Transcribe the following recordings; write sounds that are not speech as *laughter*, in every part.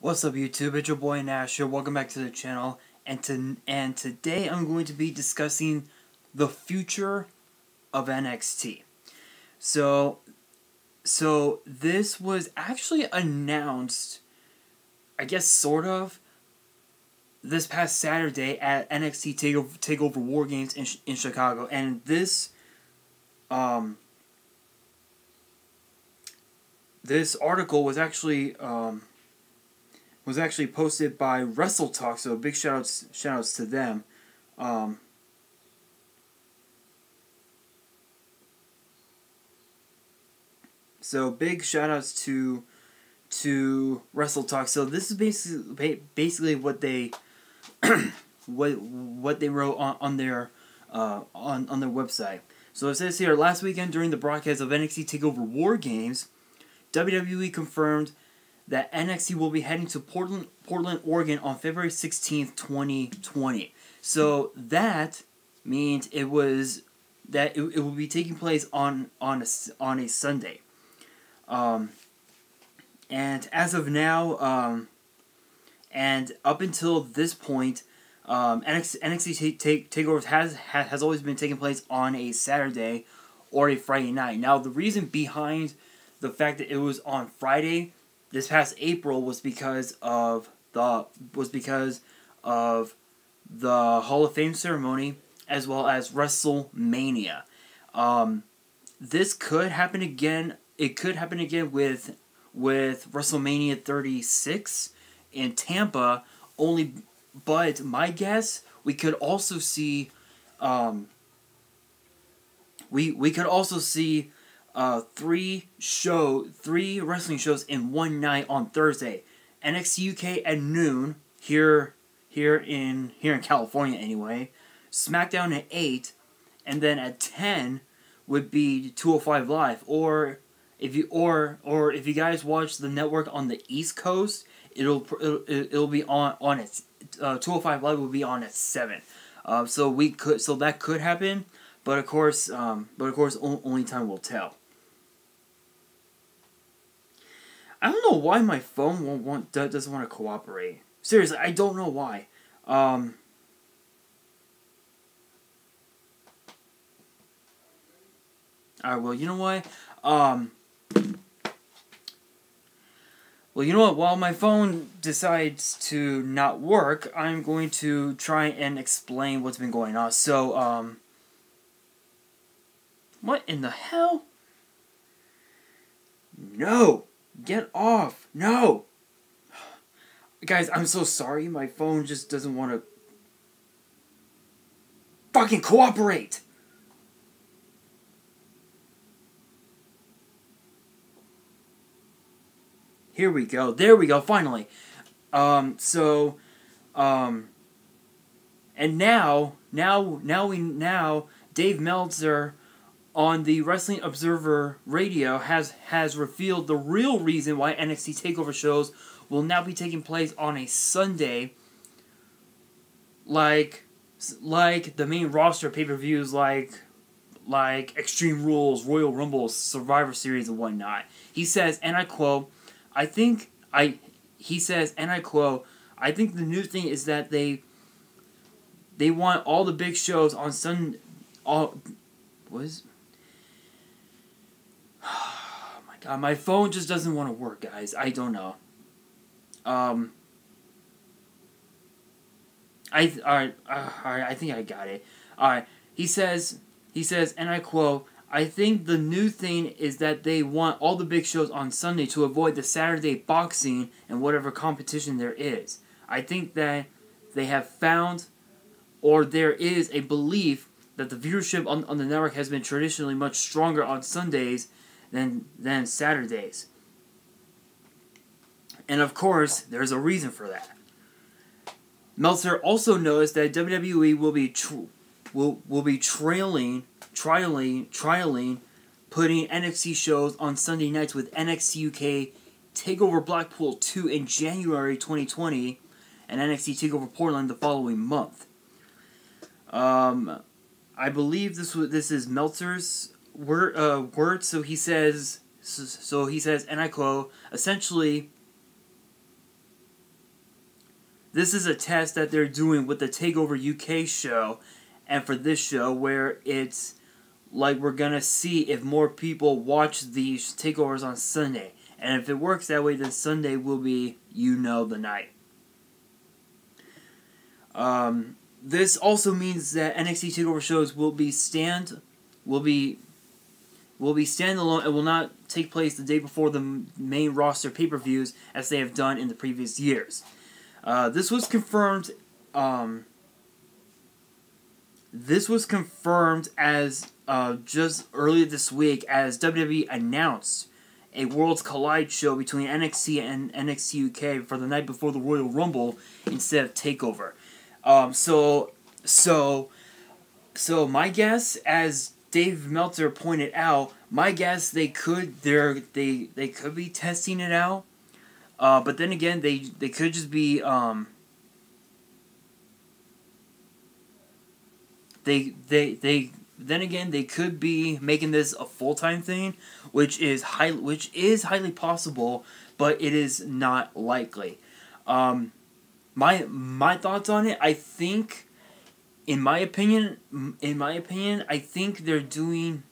What's up YouTube? It's your boy Nash here. Welcome back to the channel. And to and today I'm going to be discussing the future of NXT. So so this was actually announced I guess sort of this past Saturday at NXT Takeover, Takeover War Games in, in Chicago and this um this article was actually um, was actually posted by Wrestle Talk, so big shoutouts shoutouts to them. Um, so big shout outs to to Wrestle Talk. So this is basically basically what they *clears throat* what what they wrote on, on their uh, on on their website. So it says here last weekend during the broadcast of NXT Takeover War Games, WWE confirmed that NXT will be heading to Portland, Portland, Oregon on February 16th, 2020. So that means it was that it, it will be taking place on on a, on a Sunday. Um, and as of now, um, and up until this point, um, NXT, NXT take, take, takeovers has, has has always been taking place on a Saturday or a Friday night. Now the reason behind the fact that it was on Friday this past April was because of the was because of the Hall of Fame ceremony as well as WrestleMania. Um, this could happen again. It could happen again with with WrestleMania 36 in Tampa. Only, but my guess we could also see. Um, we we could also see uh, three show three wrestling shows in one night on Thursday. NXT UK at noon here here in here in California anyway. SmackDown at eight, and then at ten would be 205 Live. Or if you or or if you guys watch the network on the East Coast, it'll it'll, it'll be on on its uh, 205 Live will be on at seven. Uh, so we could so that could happen, but of course um, but of course only time will tell. I don't know why my phone won't want doesn't want to cooperate. Seriously, I don't know why. Um, Alright, well, you know what? Um, well, you know what? While my phone decides to not work, I'm going to try and explain what's been going on. So, um, what in the hell? No! Get off! No! Guys, I'm so sorry. My phone just doesn't want to fucking cooperate! Here we go. There we go, finally. Um, so, um, and now, now, now we, now, Dave Meltzer on the Wrestling Observer Radio has has revealed the real reason why NXT Takeover shows will now be taking place on a Sunday. Like, like the main roster pay per views, like like Extreme Rules, Royal Rumble, Survivor Series, and whatnot. He says, and I quote, "I think I," he says, and I quote, "I think the new thing is that they." They want all the big shows on Sun, all, was uh, my phone just doesn't want to work, guys. I don't know. Um. I all right, uh, all right. I think I got it. All right. He says. He says, and I quote. I think the new thing is that they want all the big shows on Sunday to avoid the Saturday boxing and whatever competition there is. I think that they have found, or there is a belief that the viewership on, on the network has been traditionally much stronger on Sundays than, than Saturdays. And of course, there's a reason for that. Meltzer also noticed that WWE will be will will be trailing, trialing, trialing, putting NXT shows on Sunday nights with NXT UK Takeover Blackpool 2 in January 2020, and NXT Takeover Portland the following month. Um, I believe this was this is Meltzer's word uh, word. So he says. So, he says, and I quote, essentially. this is a test that they're doing with the Takeover UK show, and for this show where it's like we're gonna see if more people watch these takeovers on Sunday, and if it works that way, then Sunday will be you know the night. Um, this also means that NXT Takeover shows will be stand, will be, will be standalone and will not take place the day before the main roster pay per views as they have done in the previous years. Uh, this was confirmed. Um, this was confirmed as uh, just earlier this week as WWE announced a Worlds Collide show between NXT and NXT UK for the night before the Royal Rumble instead of Takeover. Um, so, so, so my guess, as Dave Meltzer pointed out, my guess they could they they they could be testing it out, uh, but then again they they could just be um, they they they then again they could be making this a full time thing, which is high which is highly possible, but it is not likely. Um, my my thoughts on it, I think, in my opinion, in my opinion, I think they're doing.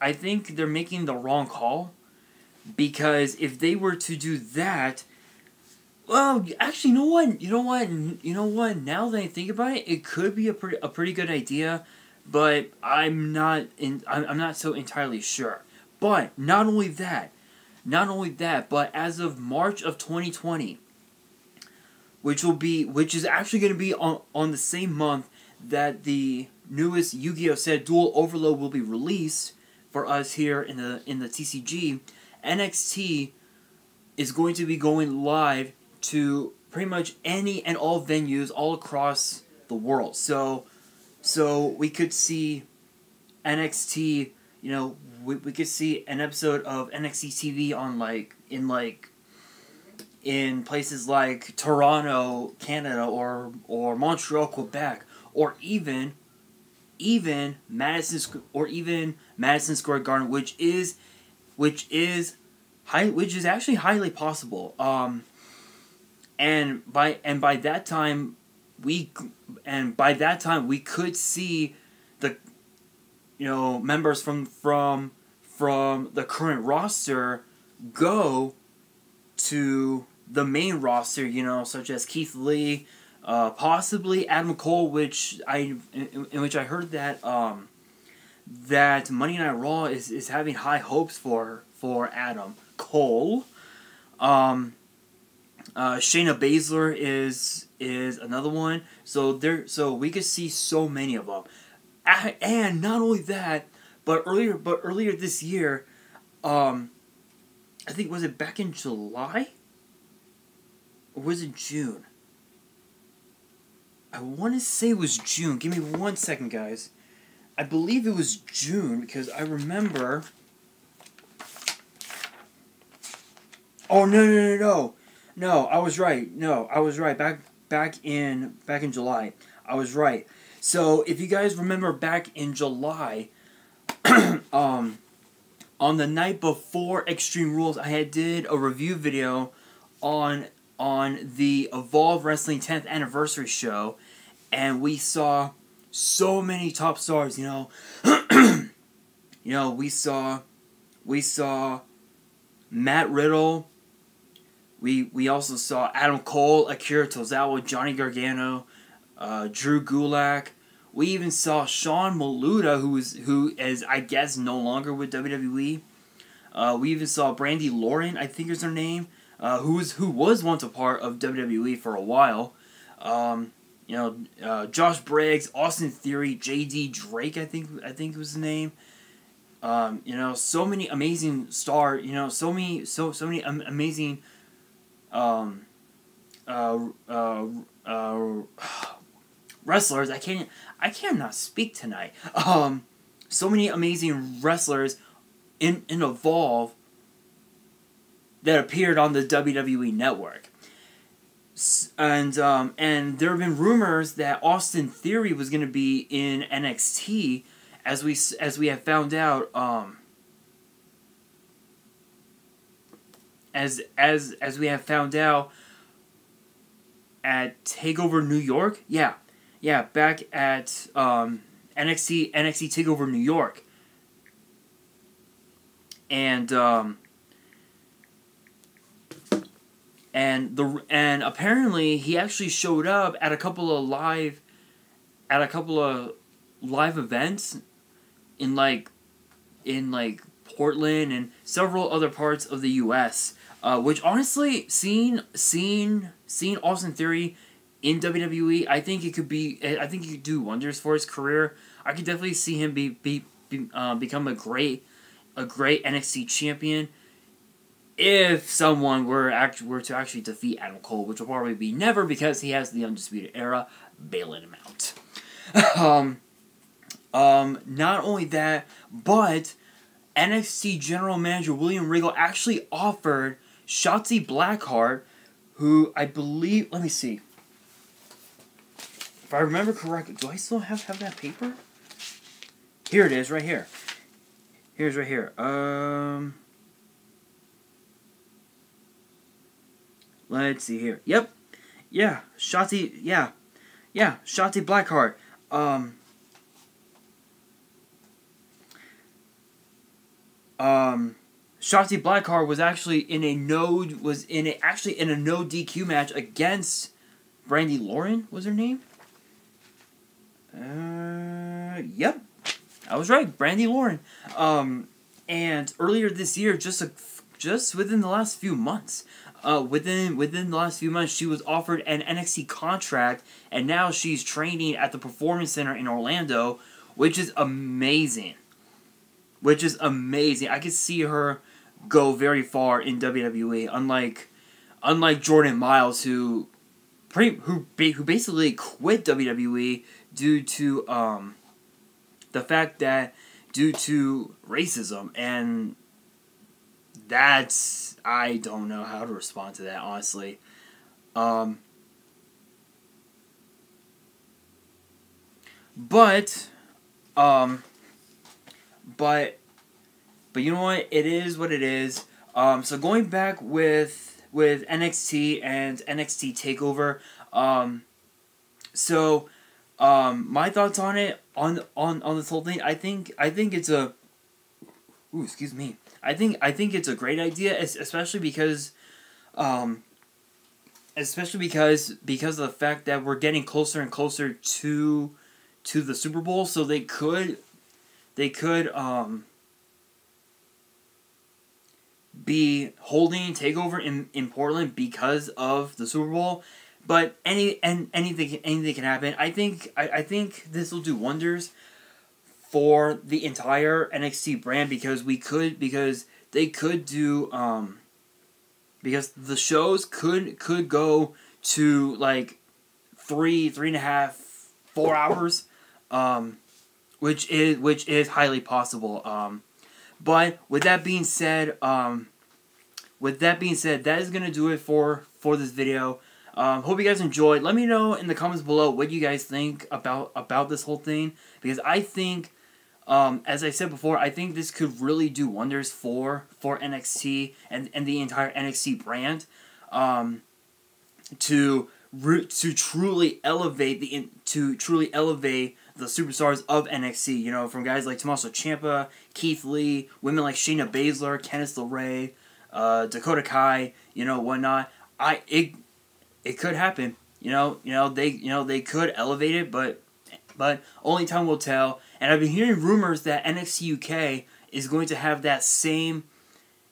I think they're making the wrong call, because if they were to do that, well, actually, you know what? You know what? You know what? Now that I think about it, it could be a pretty a pretty good idea, but I'm not in. I'm, I'm not so entirely sure. But not only that, not only that, but as of March of 2020, which will be which is actually going to be on on the same month that the newest Yu-Gi-Oh set Duel Overload will be released for us here in the in the TCG. NXT is going to be going live to pretty much any and all venues all across the world. So, so we could see NXT. You know, we, we could see an episode of NXT TV on like in like in places like Toronto, Canada, or or Montreal, Quebec, or even even Madison or even Madison Square Garden, which is which is high, which is actually highly possible. Um, and by and by that time we and by that time we could see the you know members from from from the current roster go to the main roster you know such as Keith Lee uh, possibly Adam Cole which I in, in which I heard that um, that Monday Night Raw is, is having high hopes for for Adam Cole. Um, uh, Shayna Baszler is is another one. So there, so we could see so many of them, and not only that, but earlier, but earlier this year, um, I think was it back in July, or was it June? I want to say it was June. Give me one second, guys. I believe it was June because I remember. Oh no no no no! No, I was right. No, I was right. Back back in back in July, I was right. So if you guys remember back in July, *clears throat* um, on the night before Extreme Rules, I had did a review video on on the Evolve Wrestling 10th anniversary show, and we saw so many top stars. You know, *clears throat* you know we saw we saw Matt Riddle we we also saw Adam Cole, Akira Tozawa, Johnny Gargano, uh, Drew Gulak. We even saw Sean Maluta, who is who is I guess no longer with WWE. Uh, we even saw Brandi Lauren, I think is her name, uh, who was who was once a part of WWE for a while. Um, you know, uh, Josh Briggs, Austin Theory, J.D. Drake, I think I think was the name. Um, you know, so many amazing star. You know, so many so so many amazing um, uh, uh, uh, wrestlers. I can't. I cannot speak tonight. Um, so many amazing wrestlers in in Evolve that appeared on the WWE network. And um, and there have been rumors that Austin Theory was going to be in NXT, as we as we have found out. Um, as as as we have found out, at Takeover New York. Yeah, yeah, back at um, NXT NXT Takeover New York, and um, and the and apparently he actually showed up at a couple of live at a couple of live events in like in like Portland and several other parts of the U.S. Uh, which honestly, seeing seeing seeing Austin Theory in WWE, I think it could be. I think he could do wonders for his career. I could definitely see him be be, be uh, become a great a great NXT champion if someone were act- were to actually defeat Adam Cole, which will probably be never because he has the undisputed era bailing him out. *laughs* um, um, not only that, but NXT General Manager William Regal actually offered Shotzi Blackheart, who I believe, let me see. If I remember correctly, do I still have, have that paper? Here it is, right here. Here's right here. Um, let's see here. Yep. Yeah, Shotzi, yeah. Yeah, Shotzi Blackheart. Um, um, Shotzi Blackheart was actually in a no was in a actually in a no DQ match against Brandi Lauren was her name. Uh, yep, I was right, Brandi Lauren. Um, and earlier this year, just a, just within the last few months, uh, within within the last few months, she was offered an NXT contract, and now she's training at the Performance Center in Orlando, which is amazing which is amazing. I could see her go very far in WWE. Unlike, unlike Jordan Myles, who, pretty, who who basically quit WWE due to um, the fact that due to racism and that's I don't know how to respond to that honestly. Um, but um, but but you know what? It is what it is. Um, so going back with with NXT and NXT Takeover. Um, so um, my thoughts on it on on on this whole thing. I think I think it's a. Ooh, excuse me. I think I think it's a great idea, especially because, um, especially because because of the fact that we're getting closer and closer to to the Super Bowl, so they could they could um, be holding takeover in, in Portland because of the Super Bowl. But any and anything anything can happen. I think I, I think this will do wonders for the entire NXT brand because we could because they could do um because the shows could could go to like three three and a half four hours um which is which is highly possible. Um, but with that being said, um, with that being said, that is gonna do it for for this video. Um, hope you guys enjoyed. Let me know in the comments below what you guys think about about this whole thing because I think, um, as I said before, I think this could really do wonders for for NXT and and the entire NXT brand, um, to to truly elevate the to truly elevate the superstars of NXT. You know, from guys like Tommaso Ciampa, Keith Lee, women like Shayna Baszler, Candice LeRae, uh, Dakota Kai, you know, whatnot. I it it could happen. You know, you know they you know they could elevate it, but but only time will tell. And I've been hearing rumors that NXT UK is going to have that same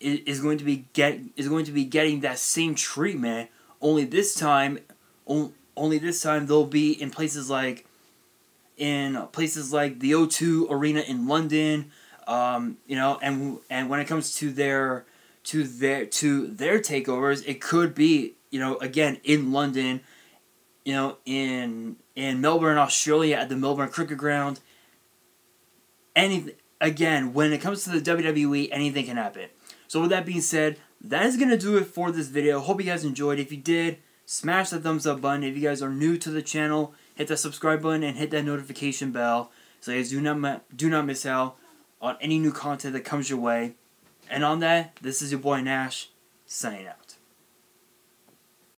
is going to be get is going to be getting that same treatment. Only this time, only this time they'll be in places like in places like the O2 Arena in London. Um, you know, and and when it comes to their to their to their takeovers, it could be you know again in London, you know in in Melbourne, Australia at the Melbourne Cricket Ground. Anything again when it comes to the WWE, anything can happen. So with that being said, that is gonna do it for this video. Hope you guys enjoyed. If you did, smash the thumbs up button. If you guys are new to the channel, hit that subscribe button and hit that notification bell so you guys do not do not miss out on any new content that comes your way. And on that, this is your boy Nash signing out.